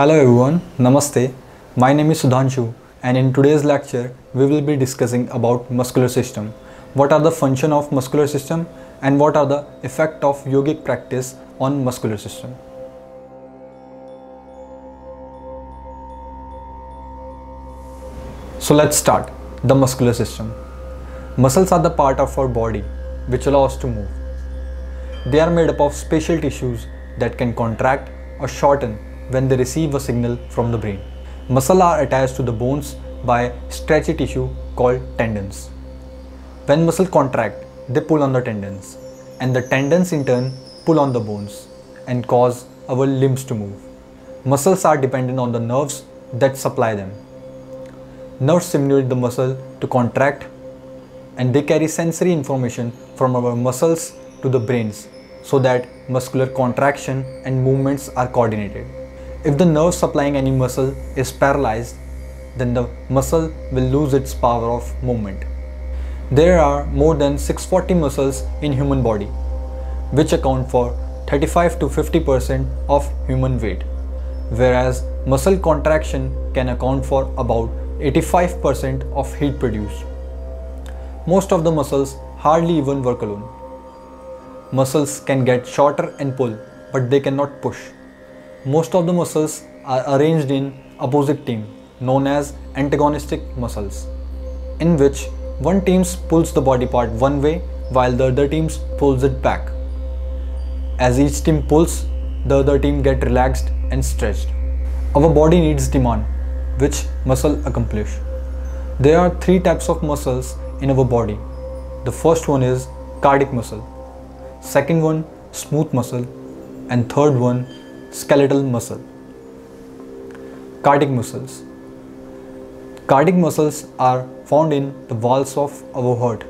Hello everyone, Namaste. My name is Sudhanshu and in today's lecture we will be discussing about muscular system. What are the function of muscular system and what are the effect of yogic practice on muscular system. So let's start. The muscular system. Muscles are the part of our body which allow us to move. They are made up of special tissues that can contract or shorten when they receive a signal from the brain. Muscle are attached to the bones by stretchy tissue called tendons. When muscle contract, they pull on the tendons and the tendons in turn pull on the bones and cause our limbs to move. Muscles are dependent on the nerves that supply them. Nerves stimulate the muscle to contract and they carry sensory information from our muscles to the brains so that muscular contraction and movements are coordinated. If the nerve supplying any muscle is paralyzed, then the muscle will lose its power of movement. There are more than 640 muscles in human body, which account for 35 to 50% of human weight, whereas muscle contraction can account for about 85% of heat produced. Most of the muscles hardly even work alone. Muscles can get shorter and pull, but they cannot push. Most of the muscles are arranged in opposite team known as antagonistic muscles, in which one team pulls the body part one way while the other team pulls it back. As each team pulls, the other team get relaxed and stretched. Our body needs demand, which muscle accomplish. There are three types of muscles in our body. The first one is cardiac muscle, second one smooth muscle, and third one skeletal muscle. Cardiac muscles. Cardiac muscles are found in the walls of our heart,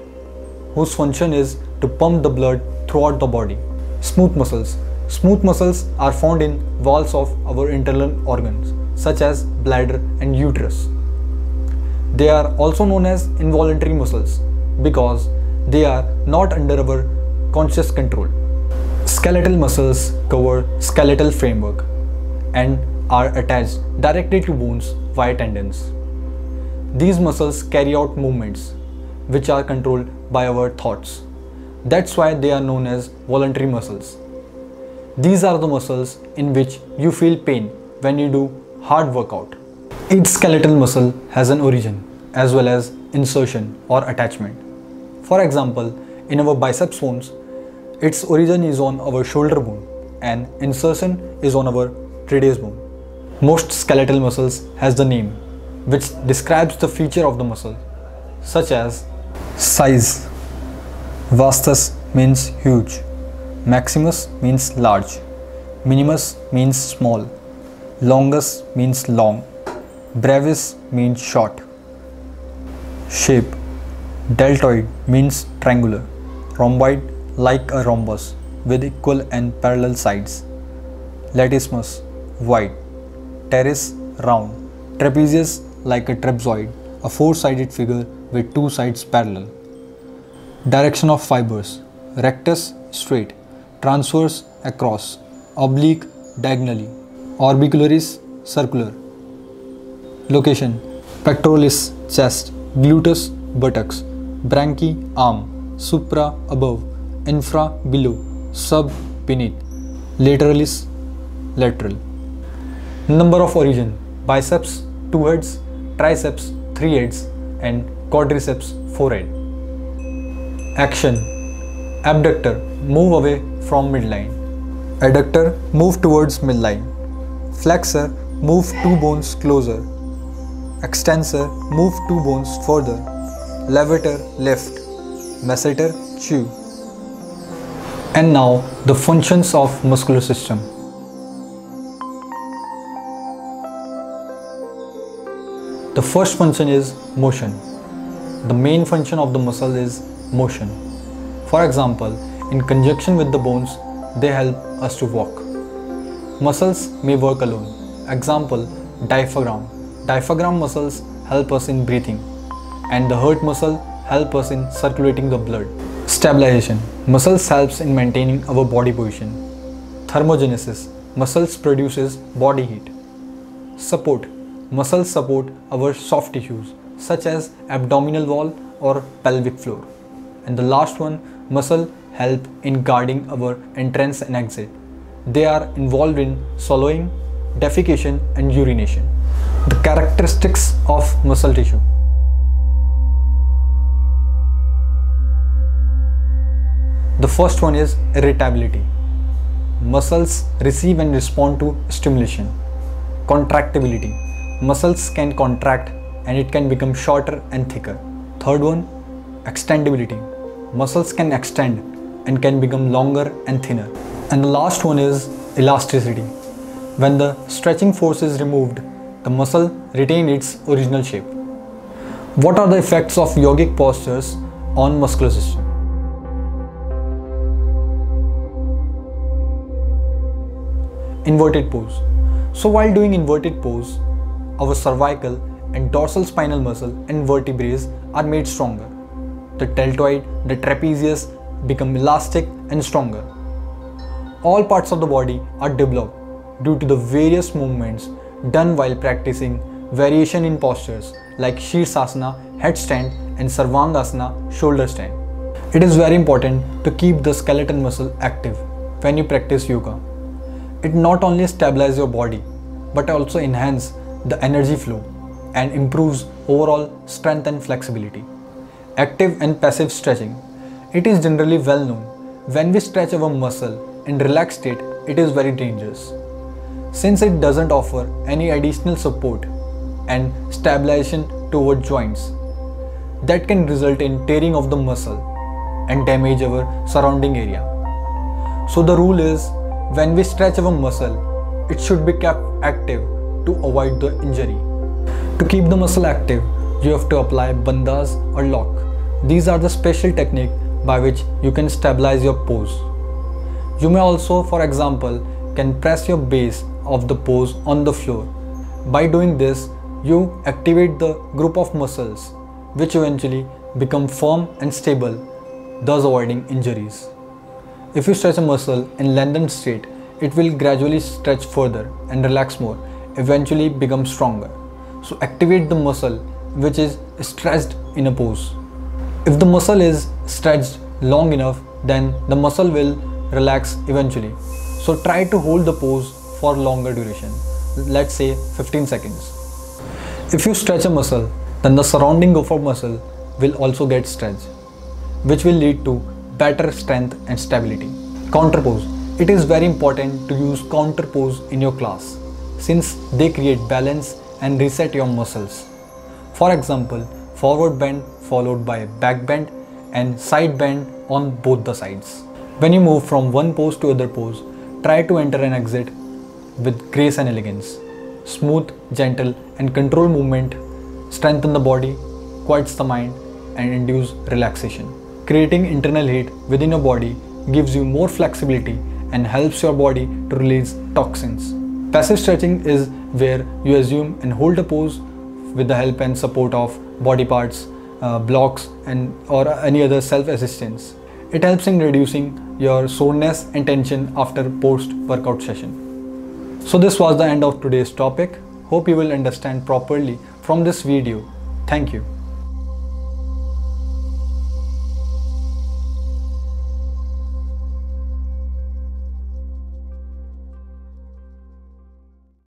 whose function is to pump the blood throughout the body. Smooth muscles. Smooth muscles are found in walls of our internal organs, such as bladder and uterus. They are also known as involuntary muscles because they are not under our conscious control. Skeletal muscles cover skeletal framework and are attached directly to bones via tendons. These muscles carry out movements which are controlled by our thoughts. That's why they are known as voluntary muscles. These are the muscles in which you feel pain when you do hard workout. Each skeletal muscle has an origin as well as insertion or attachment. For example, in our biceps bones, its origin is on our shoulder bone and insertion is on our trapezius bone. Most skeletal muscles has the name which describes the feature of the muscle such as size. Vastus means huge. Maximus means large. Minimus means small. Longus means long. Brevis means short. Shape Deltoid means triangular. Rhomboid like a rhombus with equal and parallel sides. Latissimus wide. Teres round. Trapezius like a trapezoid, a four-sided figure with two sides parallel. Direction of fibers rectus straight, transverse across, oblique diagonally, orbicularis circular. Location pectoralis chest, gluteus buttocks, brachii arm, supra above, infra below, sub beneath, lateralis lateral. Number of origin biceps 2 heads, triceps 3 heads, and quadriceps 4 heads. Action Abductor move away from midline. Adductor move towards midline. Flexor move two bones closer. Extensor move two bones further. Levator lift. Masseter chew. And now the functions of muscular system. The first function is motion. The main function of the muscle is motion. For example, in conjunction with the bones, they help us to walk. Muscles may work alone. Example, diaphragm. Diaphragm muscles help us in breathing and the heart muscle help us in circulating the blood. Stabilization. Muscles helps in maintaining our body position. Thermogenesis. Muscles produces body heat. support. Muscles support our soft tissues such as abdominal wall or pelvic floor. And the last one, muscle help in guarding our entrance and exit. They are involved in swallowing, defecation and urination. The characteristics of muscle tissue. First one is irritability. Muscles receive and respond to stimulation. Contractibility. Muscles can contract and it can become shorter and thicker. Third one, extendability. Muscles can extend and can become longer and thinner. And the last one is elasticity. When the stretching force is removed, the muscle retains its original shape. What are the effects of yogic postures on muscular system? Inverted pose. So while doing inverted pose, our cervical and dorsal spinal muscle and vertebrae are made stronger. The deltoid, the trapezius become elastic and stronger. All parts of the body are developed due to the various movements done while practicing variation in postures like Shirsasana, headstand and Sarvangasana, shoulder stand. It is very important to keep the skeletal muscle active when you practice yoga. It not only stabilizes your body but also enhance the energy flow and improves overall strength and flexibility. Active and passive stretching. It is generally well known when we stretch our muscle in relaxed state it is very dangerous since it doesn't offer any additional support and stabilization toward joints that can result in tearing of the muscle and damage our surrounding area. So the rule is when we stretch our muscle, it should be kept active to avoid the injury. To keep the muscle active, you have to apply bandhas or lock. These are the special technique by which you can stabilize your pose. You may also, for example, can press your base of the pose on the floor. By doing this, you activate the group of muscles which eventually become firm and stable, thus avoiding injuries. If you stretch a muscle in lengthened state, it will gradually stretch further and relax more, eventually become stronger. So activate the muscle which is stretched in a pose. If the muscle is stretched long enough, then the muscle will relax eventually. So try to hold the pose for longer duration, let's say 15 seconds. If you stretch a muscle, then the surrounding a muscle will also get stretched, which will lead to better strength and stability. Counterpose. It is very important to use counterpose in your class since they create balance and reset your muscles. For example, forward bend followed by back bend and side bend on both the sides. When you move from one pose to other pose, try to enter and exit with grace and elegance. Smooth, gentle, and controlled movement strengthen the body, quiets the mind, and induce relaxation. Creating internal heat within your body gives you more flexibility and helps your body to release toxins. Passive stretching is where you assume and hold a pose with the help and support of body parts, uh, blocks, and or any other self-assistance. It helps in reducing your soreness and tension after post-workout session. So this was the end of today's topic. Hope you will understand properly from this video. Thank you.